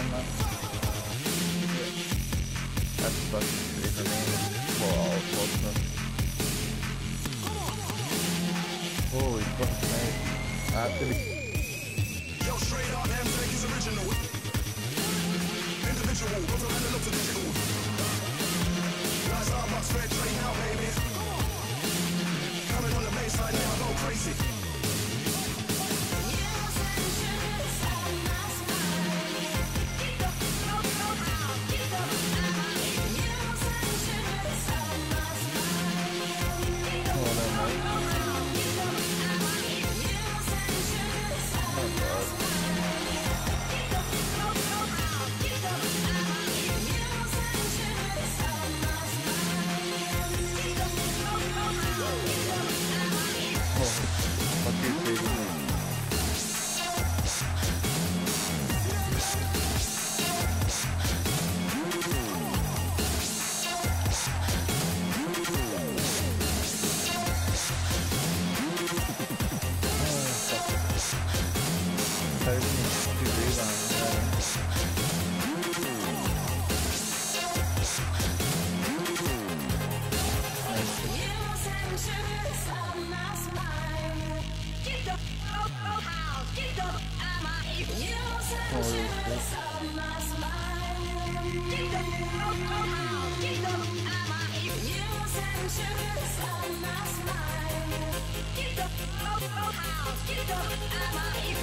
and that's about it for for all of. Holy fuck, mate.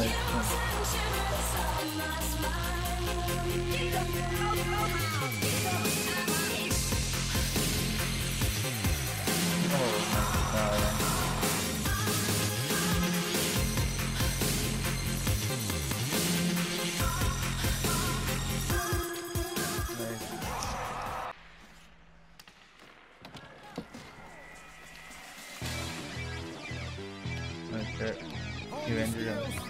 Right there. You ended up.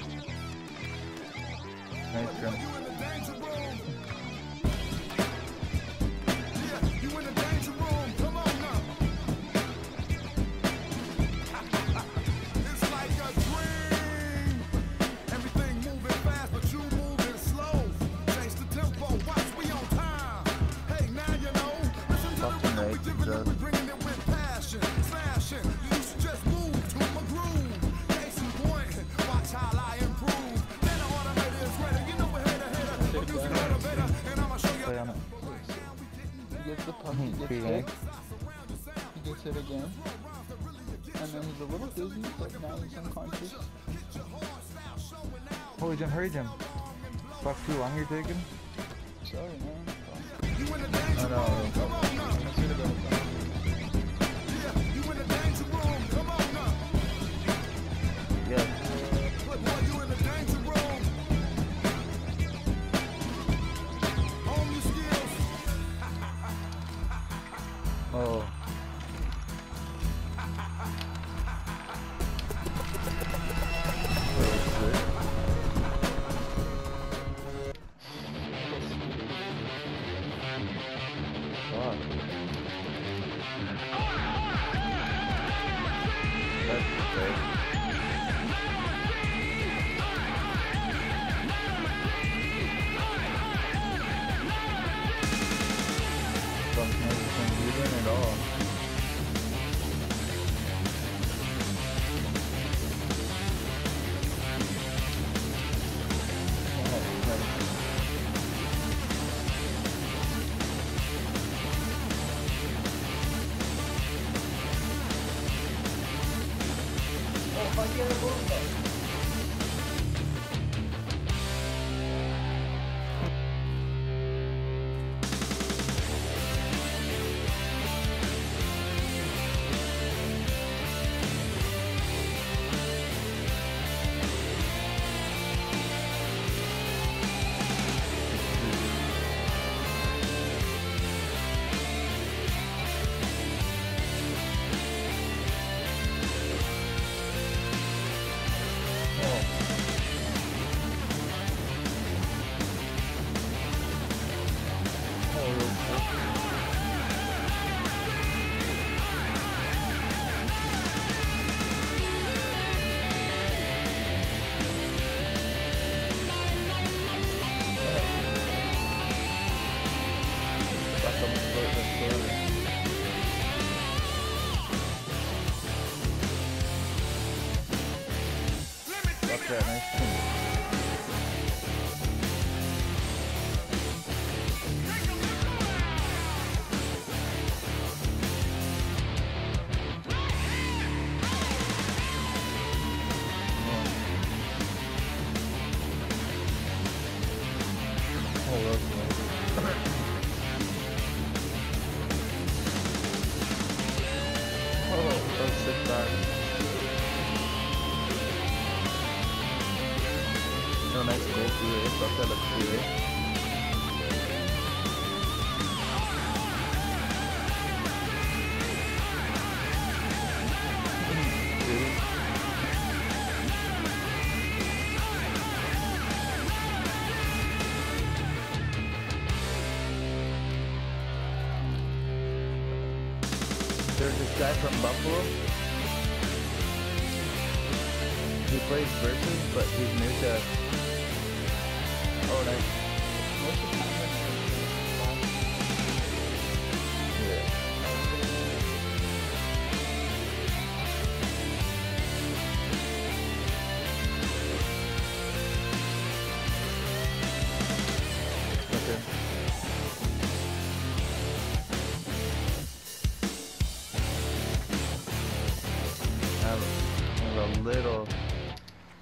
gives the puck, he hmm, gets it. He gets it again. And then he's a little dizzy, but now he's unconscious. Holy Jim, hurry, Jim. Fuck too long you're taking? Sorry, man. Oh, no. on. area. That's right, nice. From Buffalo. He plays versus, but he's new to. Oh, nice.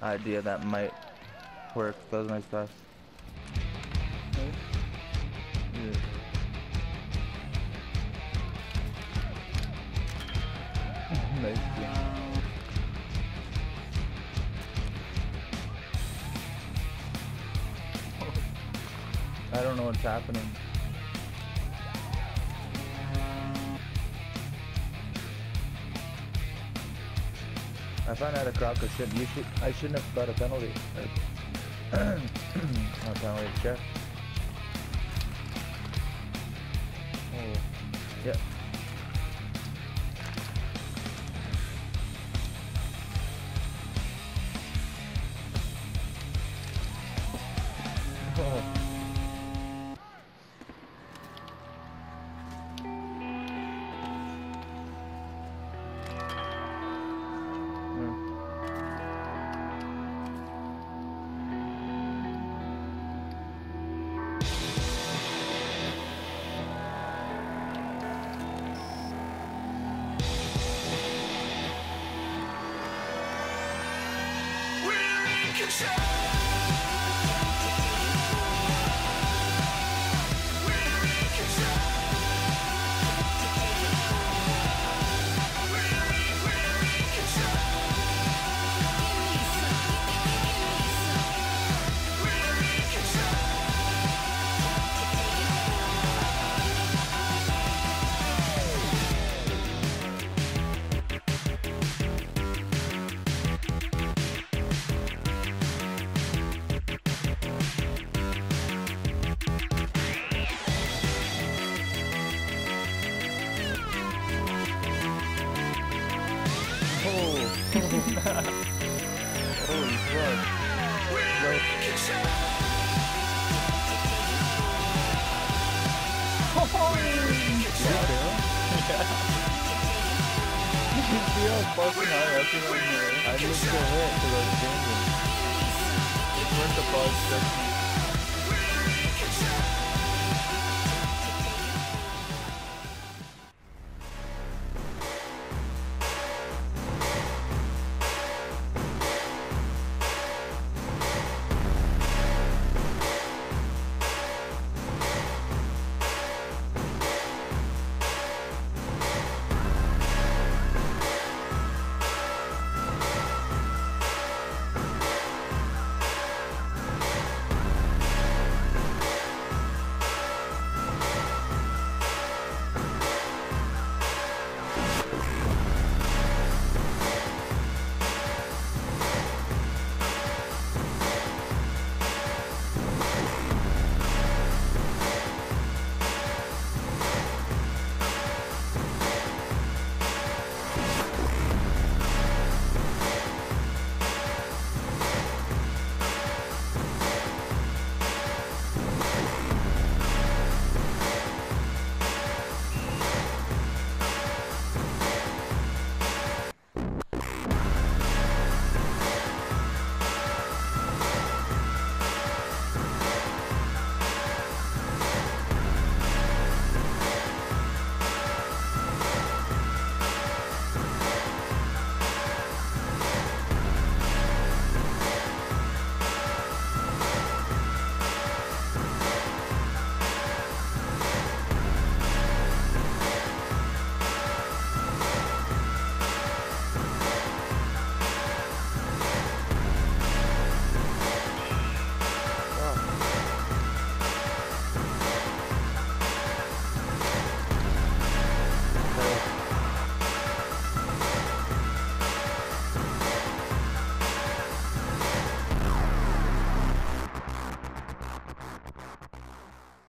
Idea that might work. That was a nice pass. nice. Yeah. nice. yeah. I don't know what's happening. I found out a Crocker should you should I shouldn't have got a penalty. Like, a penalty check. Oh, yeah. I missed the hit because I was changing. Where's the stuck?